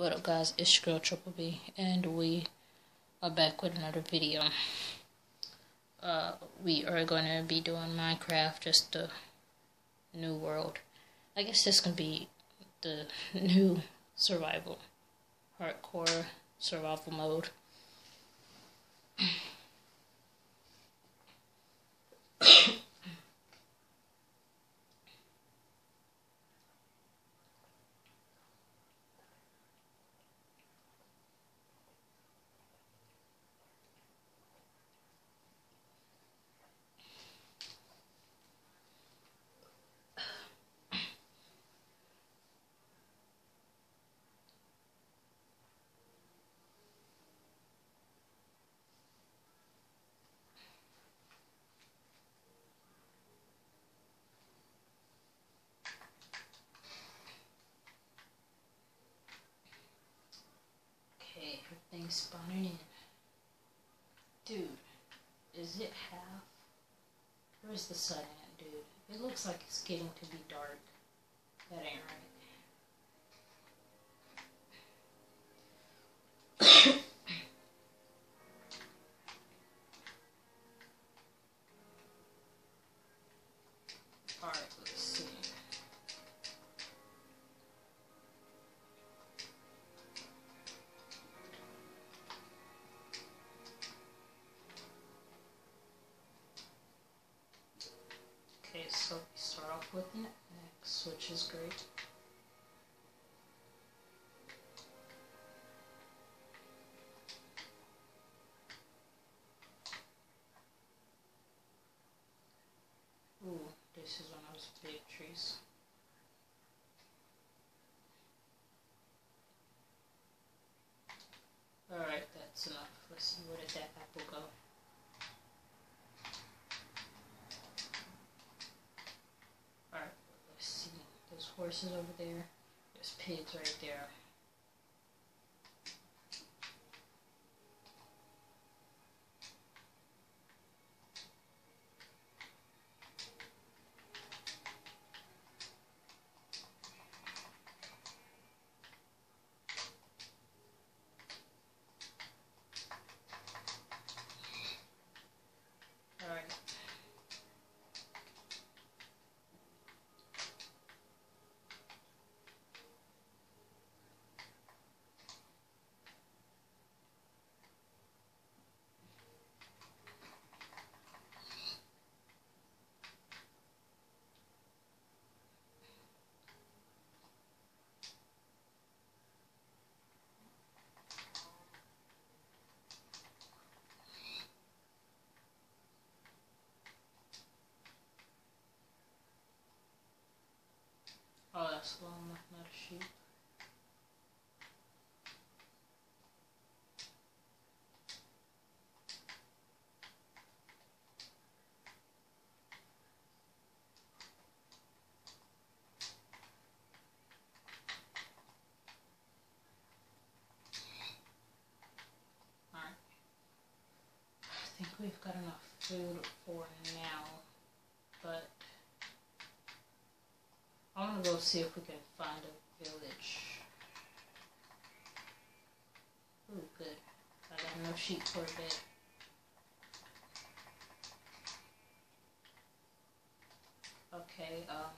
What up guys, it's your girl Triple B and we are back with another video. Uh, we are going to be doing Minecraft, just the new world. I guess this can be the new survival, hardcore survival mode. Everything's spawning in. Dude, is it half? Where's the sun at, dude? It looks like it's getting to be dark. That ain't right. Alright, let's see. With an X, which is great. Horses over there. There's pigs right there. Alright. That's. Alright. I think we've got enough food for now, but I want to go see if we can find a village. Ooh, good. I got no sheep for a bit. Okay, um,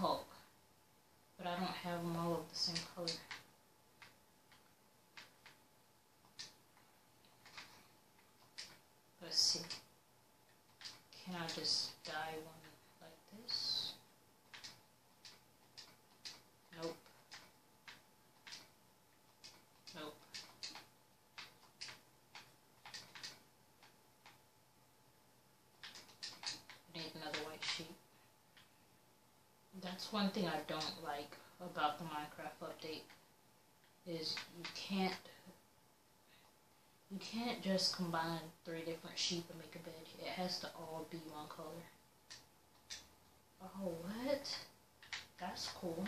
dog. But I don't have them all of the same color. Let's see. Can I just dye one like this? Nope. Nope. I need another white sheep. One thing I don't like about the Minecraft update is you can't you can't just combine three different sheep and make a bed. It has to all be one color. Oh, what? That's cool.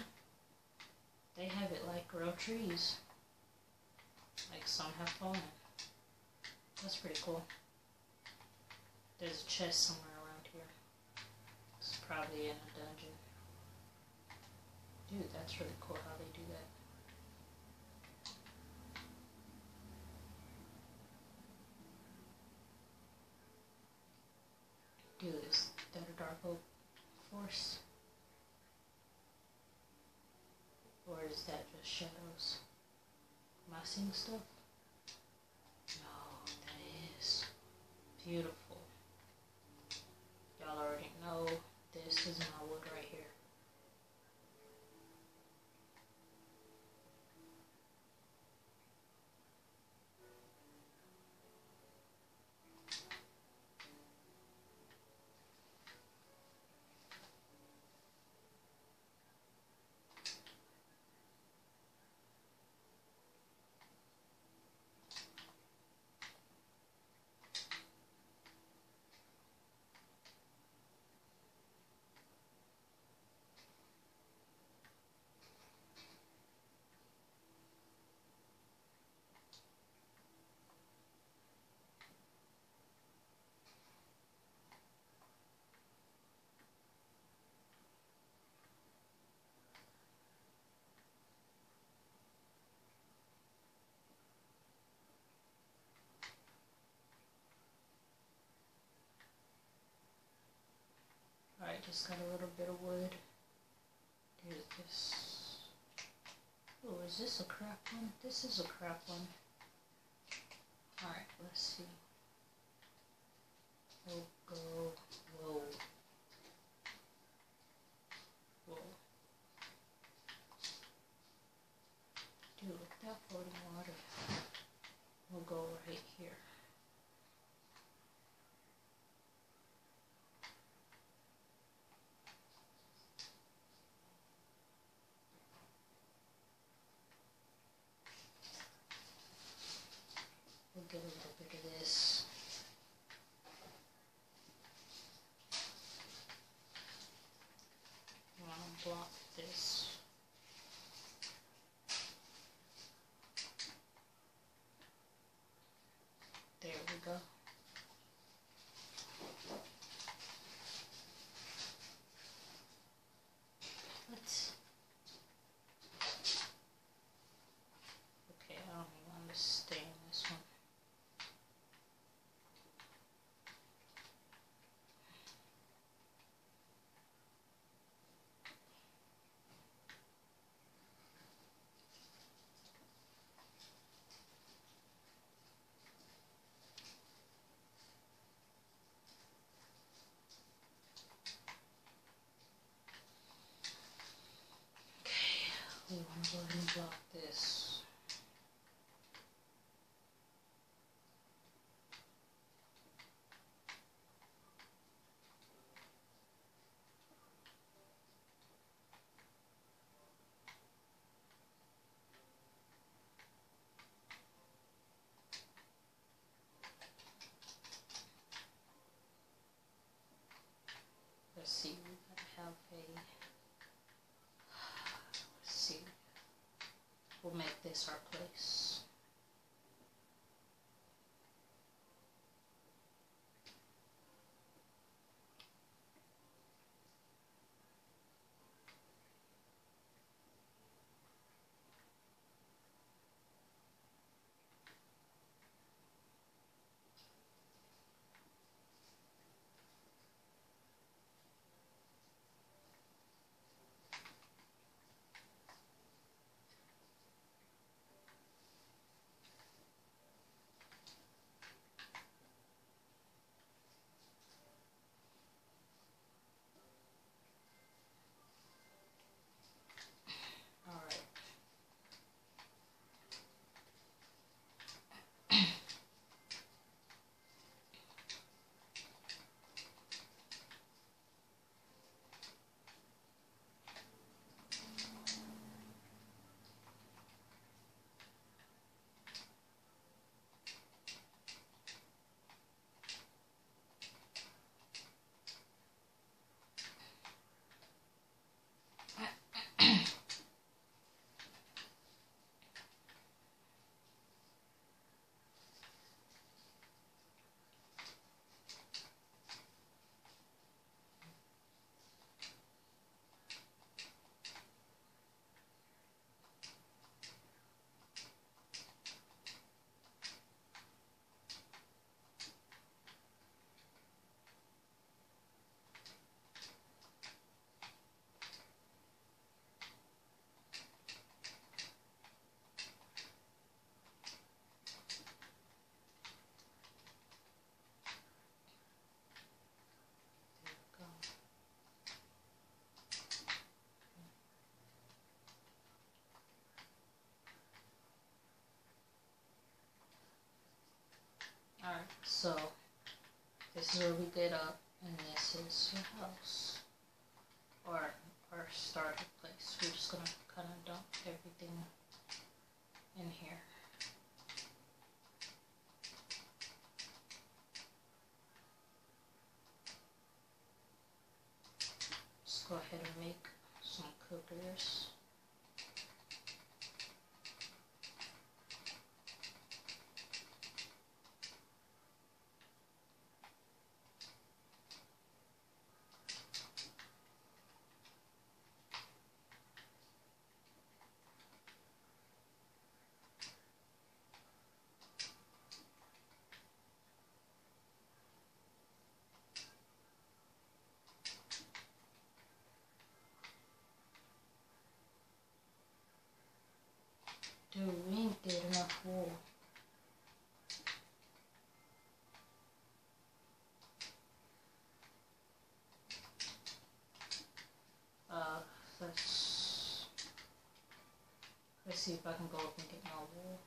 They have it like real trees. Like some have fallen. That's pretty cool. There's a chest somewhere around here. It's probably in a dungeon. That's really cool how they do that. Dude, is that a dark oak force? Or is that just shadows? Am seeing stuff? No, that is beautiful. Y'all already know this is my wood right here. Alright, just got a little bit of wood. There's this. Oh, is this a crap one? This is a crap one. Alright, let's see. We'll go. Whoa. Whoa. Dude, look at that floating water. We'll go right here. We'll get a little bit of this. I'll block this. There we go. Let's. Okay, I don't even want to stay in this one. Okay, we want to this. Let's see, we have a. Let's see. We'll make this our place. So this is where we get up, and this is your house or our starter place. We're just gonna kind of dump everything in here. Let's go ahead and make some cookers. Dude, we ain't get enough wool. Uh, let's let's see if I can go up and get my wool.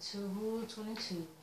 22, 22.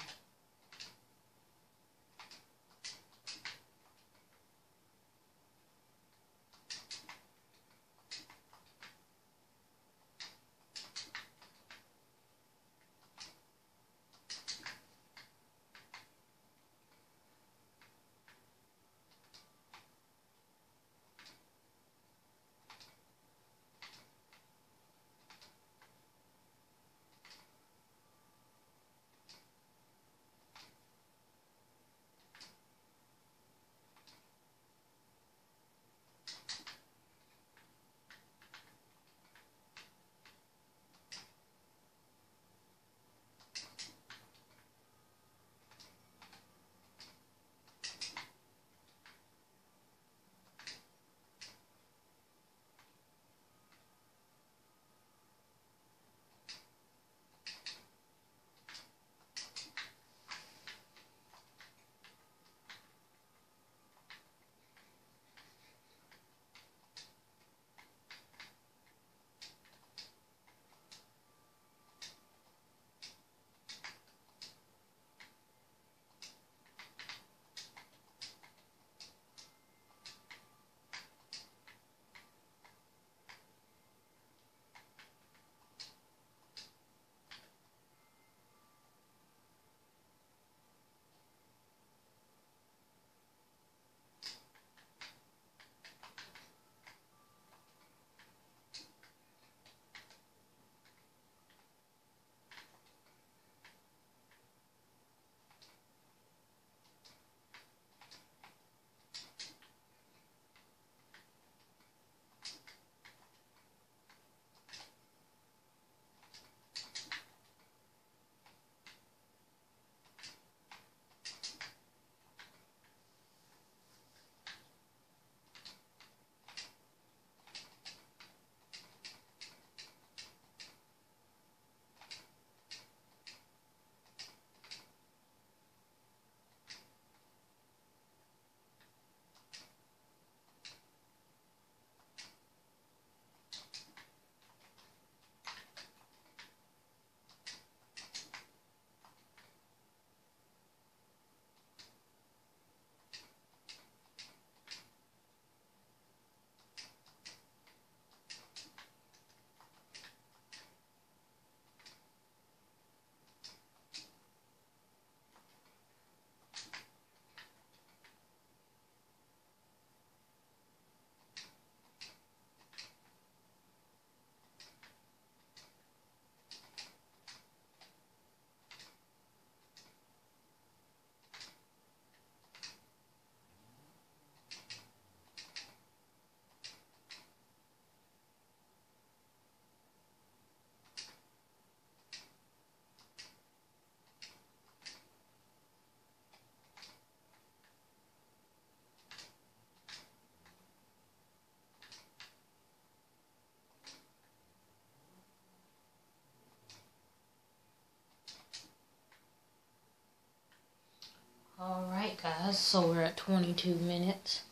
Alright guys, so we're at 22 minutes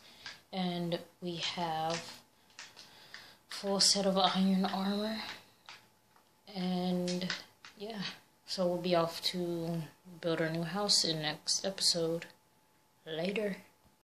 and we have full set of iron armor and yeah, so we'll be off to build our new house in next episode. Later.